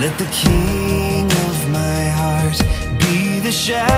Let the king of my heart be the shadow